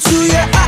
to 爱